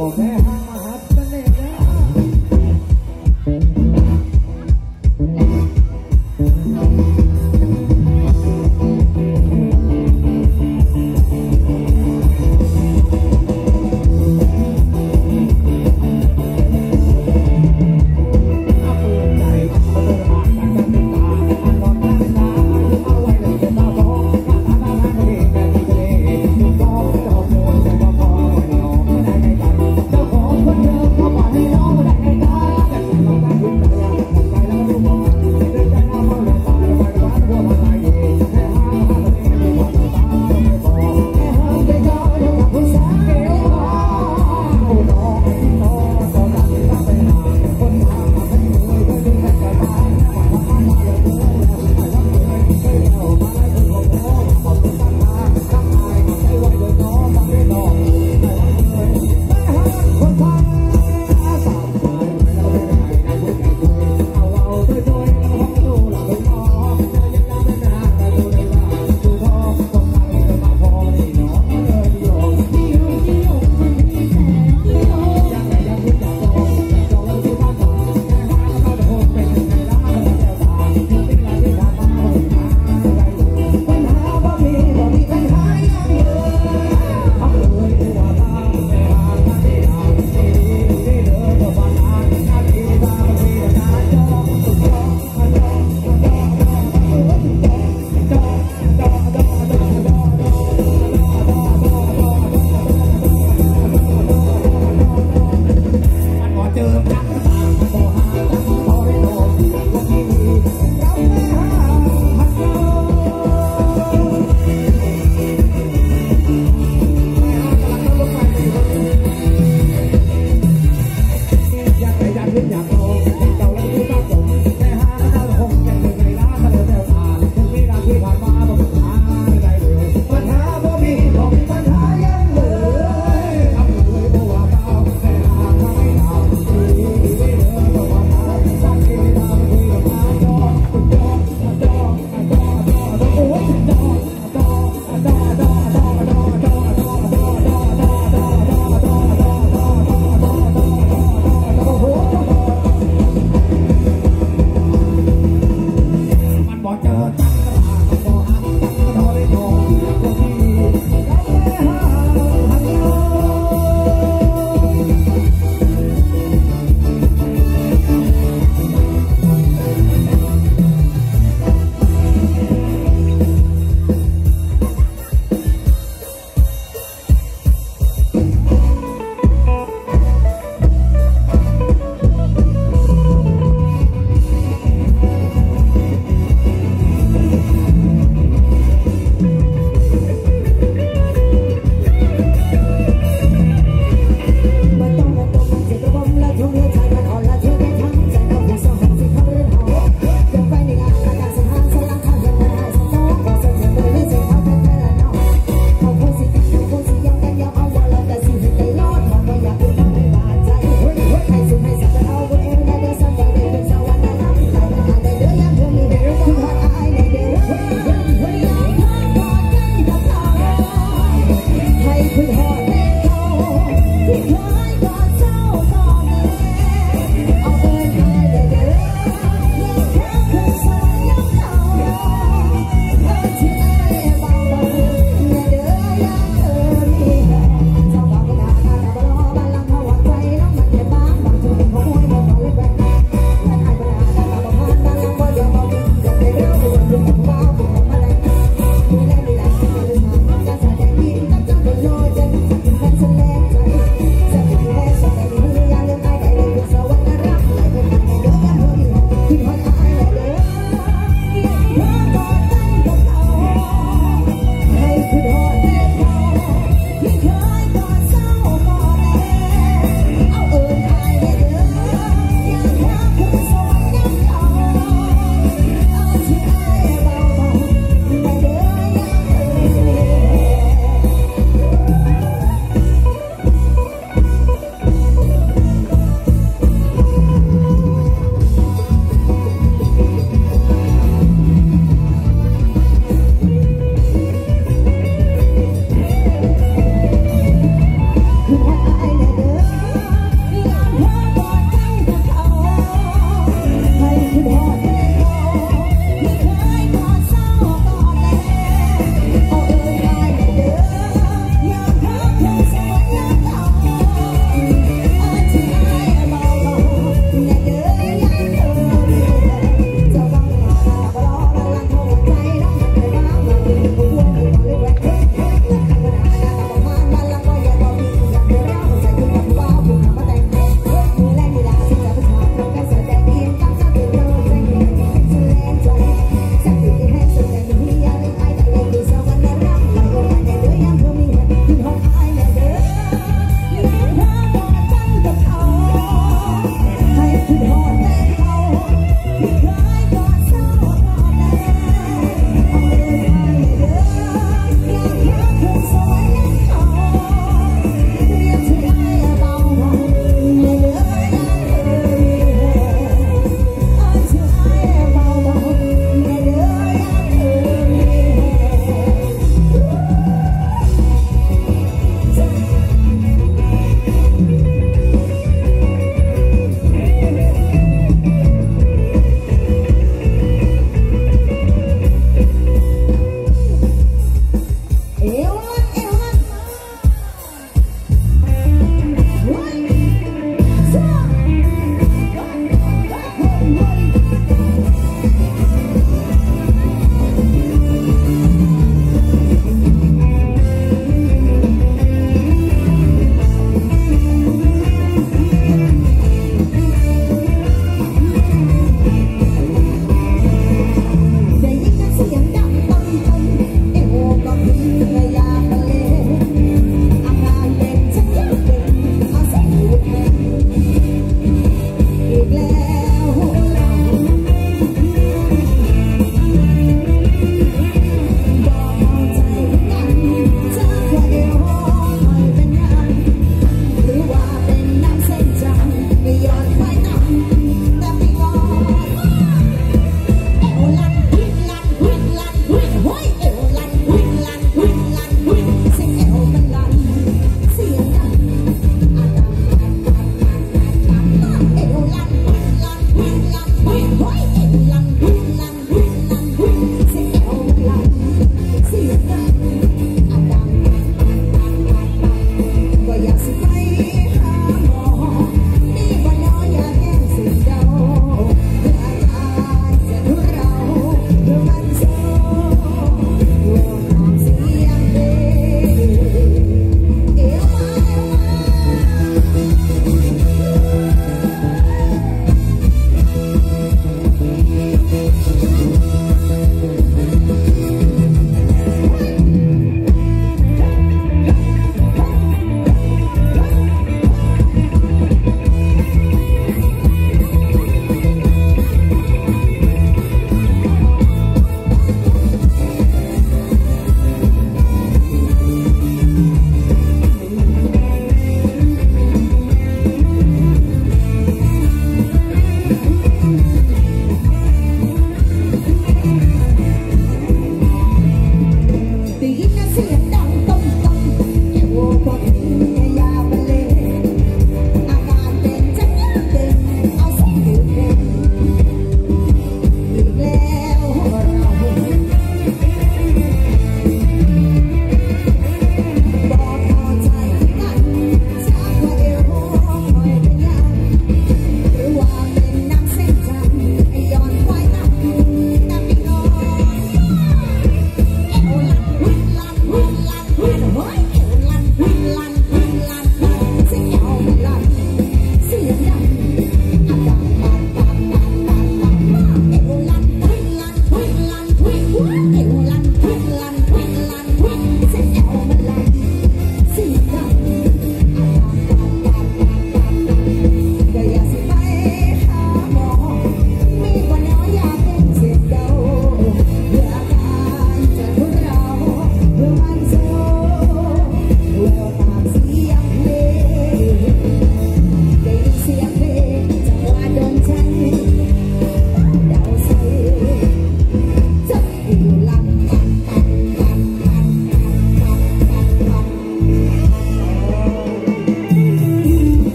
about that.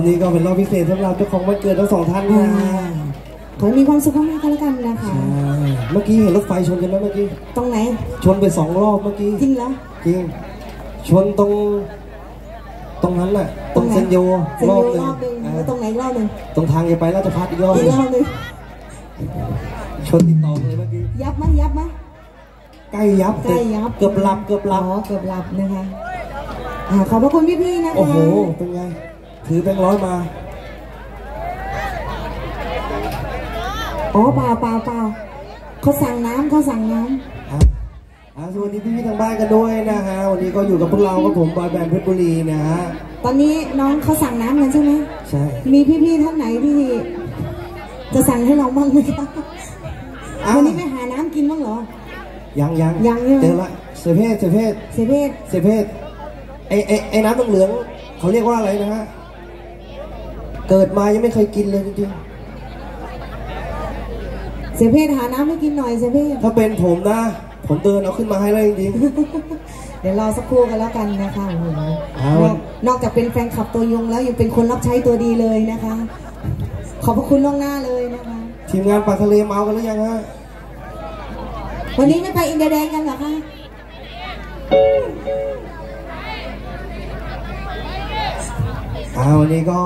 รอบนี้ก็เป็นรอบพิเศษสำหรับเจ้าของวันเกิดทั้งสองท่านอ่านะขอให้มีความสุขมากๆกันแล้วกันนะคะใช่เมื่อกี้เห็นรถไฟชนกันไหมเมื่อกี้ ตรงไหน ชนไปสองรอบเมื่อกี้ จริงเหรอ จริง ชนตรง ตรงนั้นแหละ ตรงไหนเซนโยเซนรโยอบหนึ่งรอบหนึ่งอ่าแล้วตรงไหนอีกรอบหนึ่งตรงทางจะไปราชพัฒอีกรอบหอีนึ่กงรอบหนึ่งชนติดต่อเลยเมื่อกี้ ยับไหมยับไหมใกล้ยับใกล้ยับ เกือบหลับ เกือบหลับอ๋อเกือบหลับนะคะอ่าขอบพระคุณพี่ๆนะคะ โอ้โห เป็นไง ถือแบงค์ร้อยมา อ๋อเปล่าเปล่าเปล่าเขาสั่งน้ำเขาสั่งน้ครับอ่าสวัสดีพี่ๆทางบ้านกันด้วยนะฮะ วันนี้ก็อยู่กับพวกเรากับผมบอยแบนด์เพชรบุรีนะฮะำตอนนี้น้องเขาสั่งน้ำกันใช่ไหมใช่ มีพี่ๆท่านไหนที่จะสั่งให้เราบ้างไหมคะอ้าววันนี้ไปหาน้ำกินบ้างเหรอ ยังยังยังใช่ไหมเจอละเซเพศเซเพศเซเว่นเซเพศไอไอไอน้ำเหลืองๆเขาเรียกว่าอะไรนะฮะ เกิดมายังไม่เคยกินเลยจริงเซเว่นหาน้ำให้กินหน่อยเซเว่นๆถ้าเป็นผมนะ ผมเดินเอาขึ้นมาให้เลยจริง เดี๋ยวรอสักครู่กันแล้วกันนะคะโอ้โหเอา นอกนอกจากเป็นแฟนคลับตัวยงแล้วยังเป็นคนรับใช้ตัวดีเลยนะคะ ขอบพระคุณล่วงหน้าเลยนะคะ ๆ ทีมงานปลาทะเลเมากันหรือยังฮะ วันนี้ไม่ไปอินเดียแดงกันเหรอคะอ่าวันนี้ก็